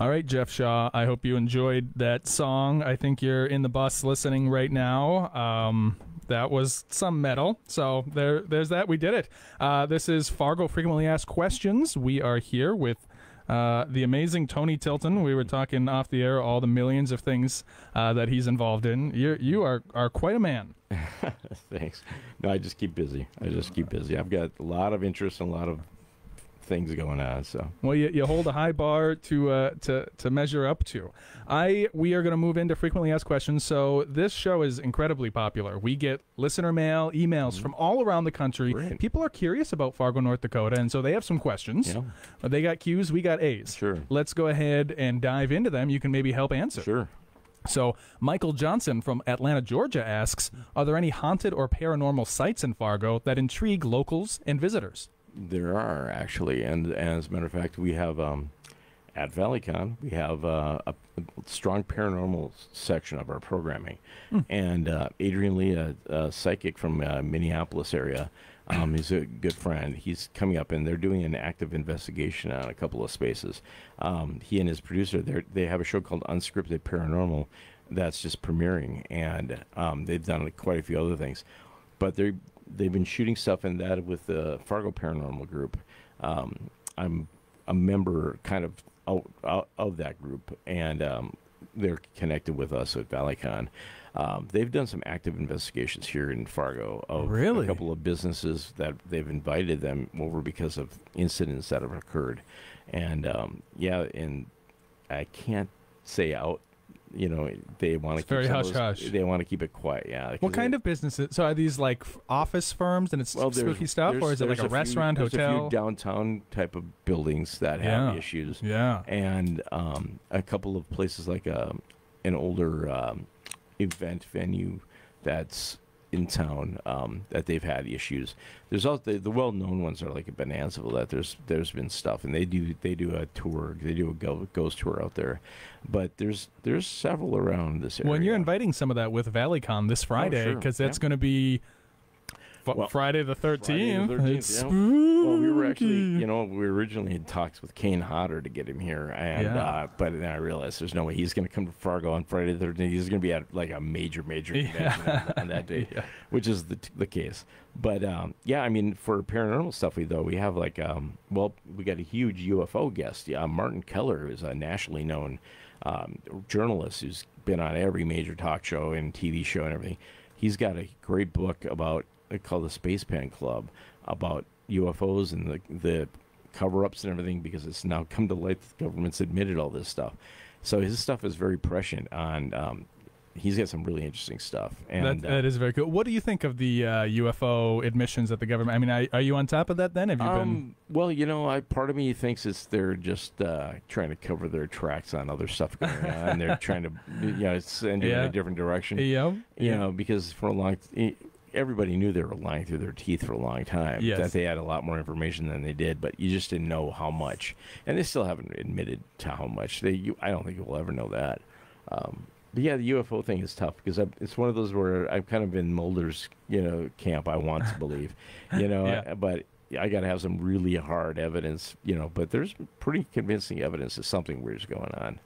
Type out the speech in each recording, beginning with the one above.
All right, Jeff Shaw. I hope you enjoyed that song. I think you're in the bus listening right now. Um, that was some metal. So there, there's that. We did it. Uh, this is Fargo Frequently Asked Questions. We are here with uh, the amazing Tony Tilton. We were talking off the air all the millions of things uh, that he's involved in. You you are are quite a man. Thanks. No, I just keep busy. I just keep busy. I've got a lot of interest and a lot of things going on. So well, you, you hold a high bar to uh, to to measure up to. I we are going to move into frequently asked questions. So this show is incredibly popular. We get listener mail, emails mm-hmm. from all around the country. Great. People are curious about Fargo, North Dakota, and so they have some questions. Yeah. They got Q's, we got A's. Sure. Let's go ahead and dive into them. You can maybe help answer. Sure. So, Michael Johnson from Atlanta, Georgia asks Are there any haunted or paranormal sites in Fargo that intrigue locals and visitors? There are actually, and, and as a matter of fact, we have um, at ValleyCon we have uh, a, a, strong paranormal section of our programming, mm. and uh, Adrian Lee, a, a psychic from uh, Minneapolis area, um, he's a good friend. He's coming up, and they're doing an active investigation on a couple of spaces. Um, he and his producer, they have a show called Unscripted Paranormal that's just premiering, and um, they've done quite a few other things. But they they've been shooting stuff in that with the Fargo Paranormal Group. Um, I'm a member, kind of out, out of that group, and um, they're connected with us at ValleyCon. Um, they've done some active investigations here in Fargo of really? a couple of businesses that they've invited them over because of incidents that have occurred, and um, yeah, and I can't say out you know they want to very hush hush. They want to keep it quiet. Yeah. What kind they, of businesses? So are these like office firms and it's well, spooky stuff, or is it like a, a restaurant, few, hotel? a few downtown type of buildings that have yeah. issues. Yeah. And um, a couple of places like a, um, an older um, event venue that's in town um, that they've had issues. There's also the, the well-known ones are like a Bonanzaville that there's there's been stuff, and they do they do a tour, they do a go, ghost tour out there. But there's there's several around this area. When you're inviting some of that with ValleyCon this Friday, because oh, sure. that's yeah. going to be well, Friday the thirteenth. It's yeah. Well, we were actually, you know, we originally had talks with Kane Hodder to get him here, and yeah. uh, but then I realized there's no way he's going to come to Fargo on Friday the thirteenth. He's going to be at like a major, major convention yeah. on, on, that day, yeah. which is the the case. But um, yeah, I mean, for paranormal stuff, we though we have like, um, well, we got a huge UFO guest, yeah, Martin Keller, who's a nationally known um, journalist who's been on every major talk show and TV show and everything. He's got a great book about called the Space Pen Club about UFOs and the the cover-ups and everything because it's now come to light that the government's admitted all this stuff. So his stuff is very prescient on. Um, he's got some really interesting stuff. And that, uh, that is very cool. What do you think of the uh, UFO admissions that the government? I mean, are, are, you on top of that? Then have you um, been? Well, you know, I part of me thinks it's they're just uh, trying to cover their tracks on other stuff going on. they're trying to, you know, send you yeah. in a different direction. Yeah. You know, because for a long everybody knew they were lying through their teeth for a long time. Yes. That they had a lot more information than they did, but you just didn't know how much, and they still haven't admitted to how much. They, you, I don't think you'll ever know that. Um, but yeah, the UFO thing is tough because I've, it's one of those where I've kind of in Mulder's, you know, camp. I want to believe, you know, yeah. But I got to have some really hard evidence, you know. But there's pretty convincing evidence that something weird's going on.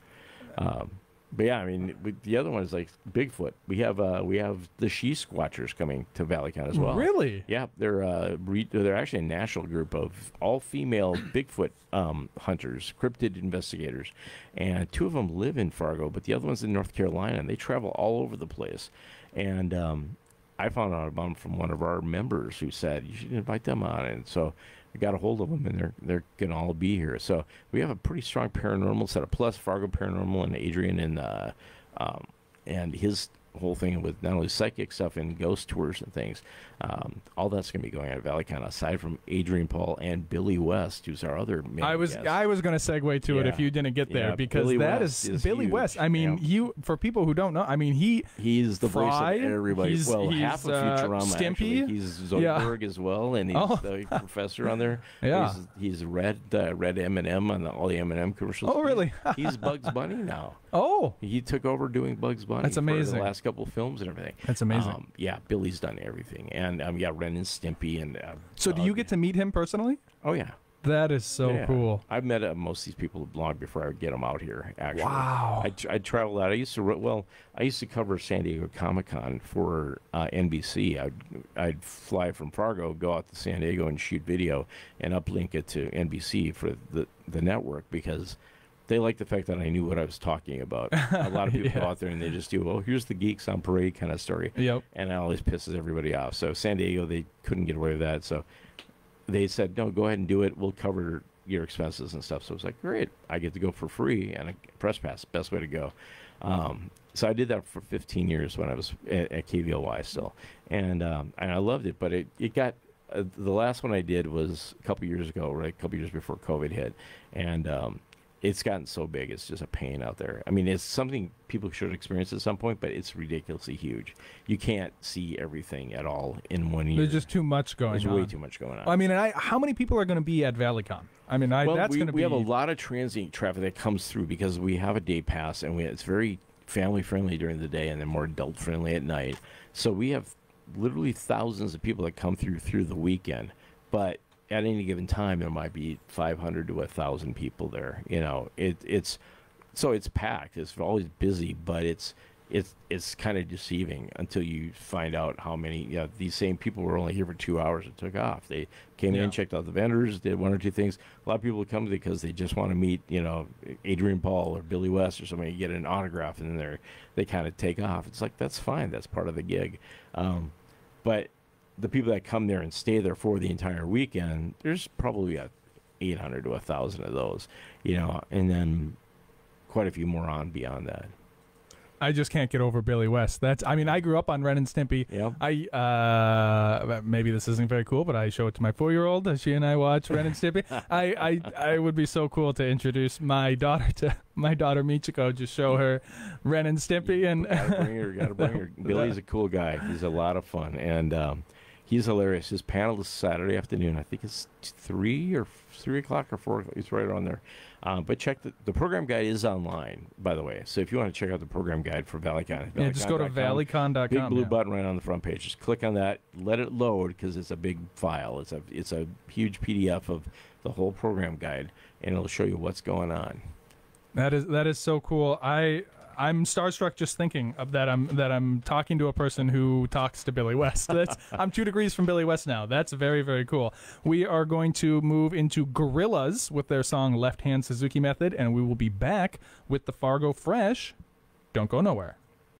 Um, but yeah, I mean, the other one is like Bigfoot. We have uh, we have the She Squatchers coming to ValleyCon as well. Really? Yeah, they're uh, re- they're actually a national group of all female Bigfoot um, hunters, cryptid investigators, and two of them live in Fargo, but the other one's in North Carolina, and they travel all over the place. And um, I found out about them from one of our members who said you should invite them on, and so I got a hold of them, and they're they're gonna all be here. So we have a pretty strong paranormal setup. Plus Fargo Paranormal and Adrian and uh, um, and his whole thing with not only psychic stuff and ghost tours and things. Um, all that's going to be going on at ValleyCon aside from Adrian Paul and Billy West, who's our other. I was guest. I was going to segue to yeah. it if you didn't get there yeah, because Billy that West is, Billy huge. West. I mean, yeah. you for people who don't know, I mean he he's the fried, voice of everybody. He's, well, he's, half of uh, Futurama. Stimpy. Actually. He's Zoidberg as well, and he's oh. the professor on there. Yeah, he's, he's Red uh, Red M and M on the, all the M and M commercials. Oh, really? he's Bugs Bunny now. Oh, he took over doing Bugs Bunny. That's amazing. last couple films and everything. That's amazing. Um, yeah, Billy's done everything, and um, yeah, Ren and Stimpy, and uh, so do you get to meet him personally? Oh yeah, That is so Yeah. cool. I've met uh, most of these people long before I would get them out here. Actually, Wow. I, I traveled out. I used to well, I used to cover San Diego Comic Con for uh, NBC. I'd I'd fly from Fargo, go out to San Diego, and shoot video, and uplink it to NBC for the the network because they like the fact that I knew what I was talking about. A lot of people go out there and they just do, well, here's the geeks on parade kind of story Yep. and it always pisses everybody off. So San Diego, they couldn't get away with that. So they said, no, go ahead and do it. We'll cover your expenses and stuff. So it's like, great, I get to go for free and a press pass, best way to go. Um, so I did that for 15 years when I was at, at KVLY still, and um, and I loved it. But it it got uh, the last one I did was a couple years ago, right? A couple years before COVID hit, and um, it's gotten so big. It's just a pain out there. I mean, it's something people should experience at some point, but it's ridiculously huge. You can't see everything at all in one year. There's just too much going There's on. way too much going on. I mean, I, how many people are going to be at ValleyCon? I mean, I, well, that's we, going to be. we be. have a lot of transient traffic that comes through because we have a day pass and we, it's very family friendly during the day and then more adult friendly at night. So we have literally thousands of people that come through through the weekend, but at any given time there might be 500 to 1000 people there you know? It it's so it's packed it's always busy but it's it's it's kind of deceiving until you find out how many you know, these same people were only here for two hours and took off. They came Yeah. in checked out the vendors did one or two things. A lot of people come because they just want to meet you know adrian paul or billy west or somebody get an autograph and then they're they kind of take off. It's like that's fine that's part of the gig. Um, but the people that come there and stay there for the entire weekend, there's probably a 800 to 1,000 of those, you know, and then quite a few more on beyond that. I just can't get over Billy West. That's. I mean, I grew up on Ren and Stimpy. Yeah. I uh maybe this isn't very cool, but I show it to my four year old. As she and I watch Ren and Stimpy. I, I I would be so cool to introduce my daughter to my daughter Michiko. Just show her Ren and Stimpy and gotta bring her. Gotta bring her. Billy's a cool guy. He's a lot of fun, and um, he's hilarious. His panel is Saturday afternoon. I think it's three or three o'clock or four. o'clock. It's right around there. Um, but check the the program guide is online, by the way. So if you want to check out the program guide for ValleyCon, yeah, just go to valleycon.com. valleycon.com. Big blue yeah. button right on the front page. Just click on that. Let it load because it's a big file. It's a it's a huge PDF of the whole program guide, and it'll show you what's going on. That is that is so cool. I I'm starstruck just thinking of that. I'm that I'm talking to a person who talks to Billy West. That's I'm two degrees from Billy West now. That's very very cool. We are going to move into Gorillaz with their song Left Hand Suzuki Method, and we will be back with the Fargo Fresh. Don't go nowhere.